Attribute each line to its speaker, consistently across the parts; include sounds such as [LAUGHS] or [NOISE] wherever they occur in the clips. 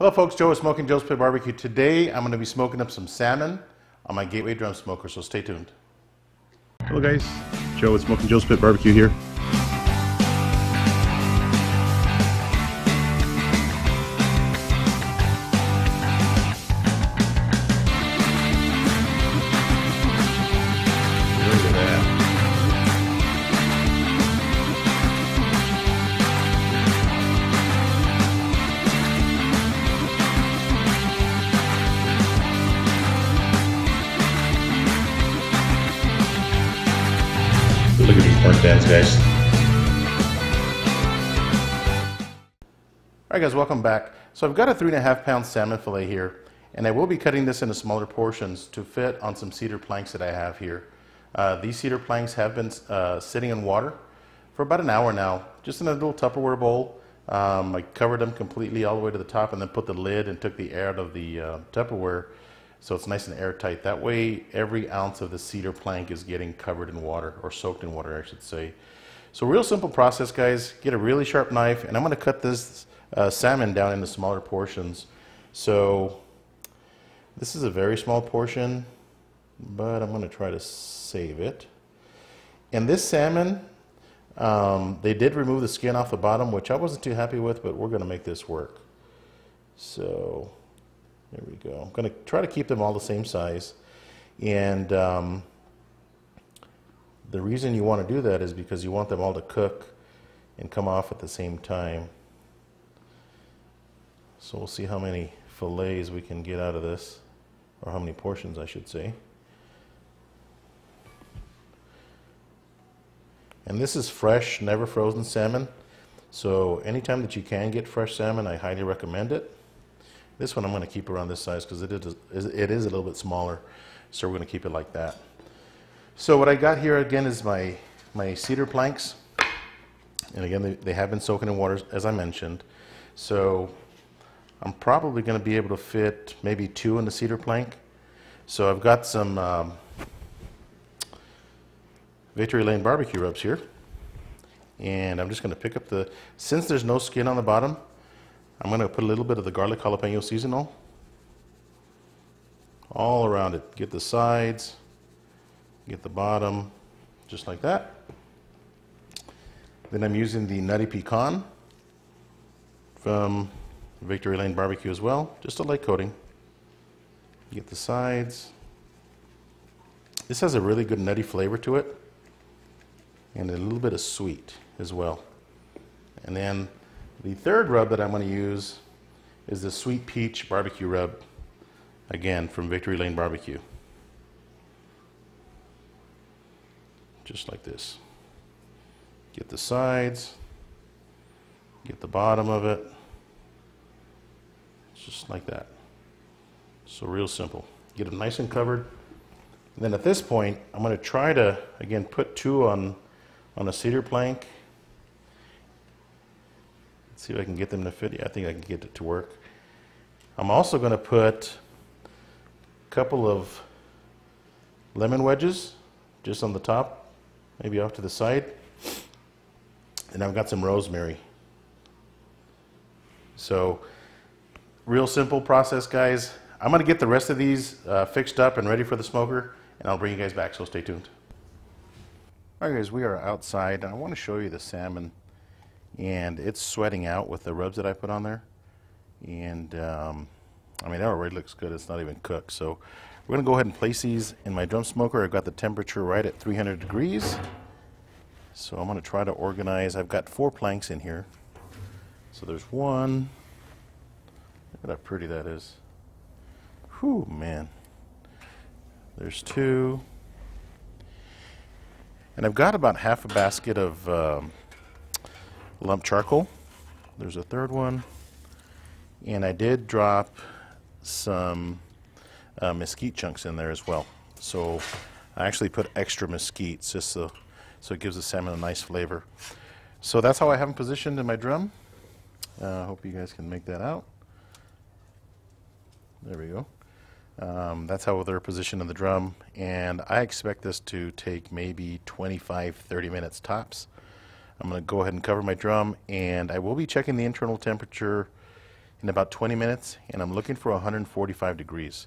Speaker 1: Hello folks, Joe with Smoking Joe's Pit Barbecue. Today I'm going to be smoking up some salmon on my Gateway drum smoker, so stay tuned. Hello guys, Joe with Smoking Joe's Pit Barbecue here. Guys. Alright guys, welcome back. So I've got a three and a half pound salmon fillet here, and I will be cutting this into smaller portions to fit on some cedar planks that I have here. Uh, these cedar planks have been uh, sitting in water for about an hour now, just in a little Tupperware bowl. Um, I covered them completely all the way to the top and then put the lid and took the air out of the uh, Tupperware so it's nice and airtight. That way every ounce of the cedar plank is getting covered in water or soaked in water I should say. So real simple process guys, get a really sharp knife and I'm going to cut this uh, salmon down into smaller portions. So this is a very small portion but I'm going to try to save it. And this salmon, um, they did remove the skin off the bottom, which I wasn't too happy with, but we're going to make this work. So there we go. I'm going to try to keep them all the same size. And um, the reason you want to do that is because you want them all to cook and come off at the same time. So we'll see how many fillets we can get out of this, or how many portions I should say. And this is fresh, never frozen salmon. So anytime that you can get fresh salmon, I highly recommend it. This one I'm going to keep around this size because it is, it is a little bit smaller. So we're going to keep it like that. So what I got here again is my, my cedar planks. And again, they, they have been soaking in water, as I mentioned. So I'm probably going to be able to fit maybe two in the cedar plank. So I've got some um, Victory Lane barbecue rubs here. And I'm just going to pick up the, since there's no skin on the bottom, I'm going to put a little bit of the garlic jalapeno seasonal all around it. Get the sides, get the bottom, just like that. Then I'm using the nutty pecan from Victory Lane Barbecue as well, just a light coating. Get the sides. This has a really good nutty flavor to it and a little bit of sweet as well. And then the third rub that I'm going to use is the Sweet Peach Barbecue Rub, again from Victory Lane Barbecue. Just like this. Get the sides, get the bottom of it, just like that. So real simple. Get them nice and covered. And then at this point, I'm going to try to, again, put two on, on a cedar plank. See if I can get them to fit. Yeah, I think I can get it to work. I'm also going to put a couple of lemon wedges just on the top, maybe off to the side. And I've got some rosemary. So, real simple process, guys. I'm going to get the rest of these uh, fixed up and ready for the smoker, and I'll bring you guys back, so stay tuned. All right, guys, we are outside. I want to show you the salmon, and it's sweating out with the rubs that I put on there. And, um, I mean, that already looks good. It's not even cooked. So, we're going to go ahead and place these in my drum smoker. I've got the temperature right at 300 degrees. So, I'm going to try to organize. I've got four planks in here. So, there's one. Look at how pretty that is. Whew, man. There's two. And I've got about half a basket of um, lump charcoal. There's a third one. And I did drop some uh, mesquite chunks in there as well. So I actually put extra mesquite just so, so it gives the salmon a nice flavor. So that's how I have them positioned in my drum. I uh, hope you guys can make that out. There we go. Um, that's how they're positioned in the drum. And I expect this to take maybe 25, 30 minutes tops. I'm going to go ahead and cover my drum and I will be checking the internal temperature in about 20 minutes, and I'm looking for 145 degrees.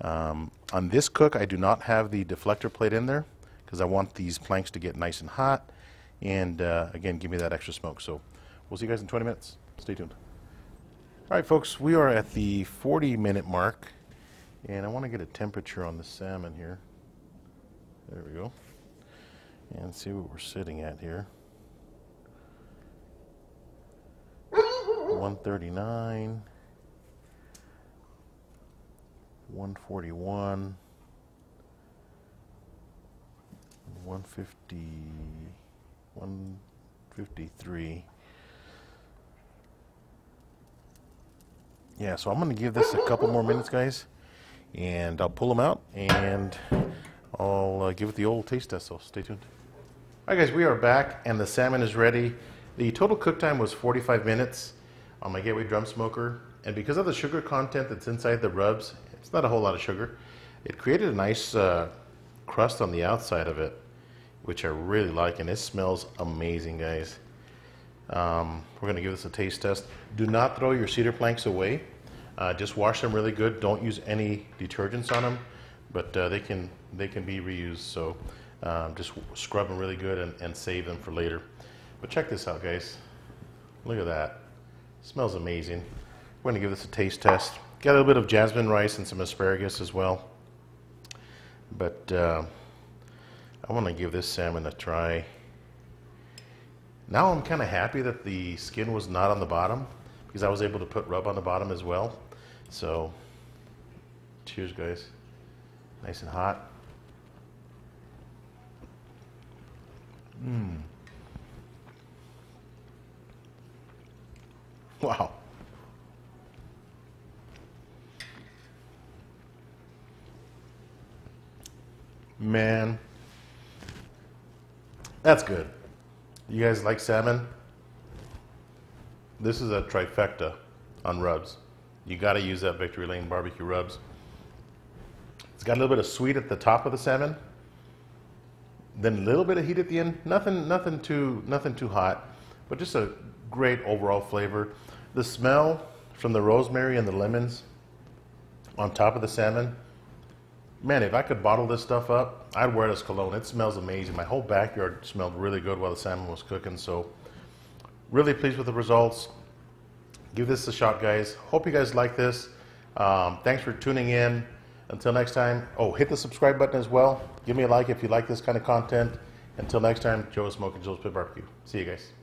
Speaker 1: Um, on this cook, I do not have the deflector plate in there because I want these planks to get nice and hot and uh, again, give me that extra smoke. So we'll see you guys in 20 minutes. Stay tuned. All right, folks, we are at the 40 minute mark and I want to get a temperature on the salmon here. There we go. And see what we're sitting at here. 139, 141, 150, 153. Yeah, so I'm going to give this a couple more minutes, guys, and I'll pull them out and I'll uh, give it the old taste test, so stay tuned. All right, guys, we are back and the salmon is ready. The total cook time was 45 minutes on my Gateway drum smoker. And because of the sugar content that's inside the rubs, it's not a whole lot of sugar. It created a nice uh, crust on the outside of it, which I really like. And it smells amazing, guys. Um, we're going to give this a taste test. Do not throw your cedar planks away. Uh, just wash them really good. Don't use any detergents on them, but uh, they can they can be reused. So um, just scrub them really good and, and save them for later. But check this out, guys. Look at that. Smells amazing. We're going to give this a taste test. Got a little bit of jasmine rice and some asparagus as well. But uh, I want to give this salmon a try. Now I'm kind of happy that the skin was not on the bottom because I was able to put rub on the bottom as well. So, cheers guys. Nice and hot. Mmm. [LAUGHS] Wow. Man, that's good. You guys like salmon? This is a trifecta on rubs. You got to use that Victory Lane barbecue rubs. It's got a little bit of sweet at the top of the salmon, then a little bit of heat at the end. Nothing, nothing too, nothing too hot, but just a great overall flavor. The smell from the rosemary and the lemons on top of the salmon, man, if I could bottle this stuff up, I'd wear it as cologne. It smells amazing. My whole backyard smelled really good while the salmon was cooking. So, really pleased with the results. Give this a shot, guys. Hope you guys like this. Um, thanks for tuning in. Until next time, oh, hit the subscribe button as well. Give me a like if you like this kind of content. Until next time, Joe Smoking Joe's Pit Barbecue. See you guys.